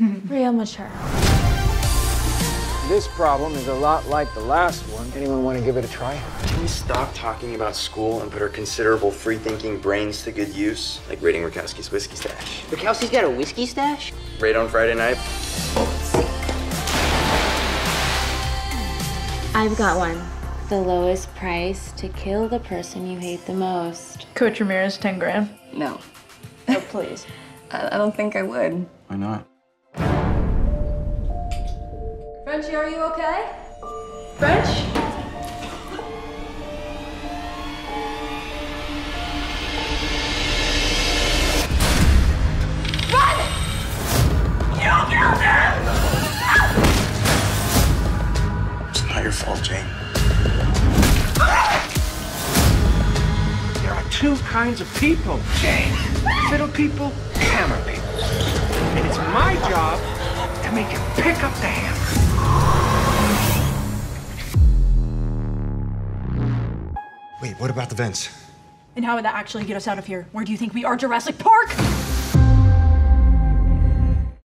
Real mature. This problem is a lot like the last one. Anyone want to give it a try? Can we stop talking about school and put our considerable free-thinking brains to good use? Like raiding Rakowski's whiskey stash. Rakowski's got a whiskey stash? Raid on Friday night. I've got one. The lowest price to kill the person you hate the most. Coach Ramirez, 10 grand. No, Oh, please. I, I don't think I would. Why not? Frenchie, are you okay? French? It's not your fault, Jane. Two kinds of people, Jane. Fiddle people, hammer people. And it's my job to make you pick up the hammer. Wait, what about the vents? And how would that actually get us out of here? Where do you think we are, Jurassic Park?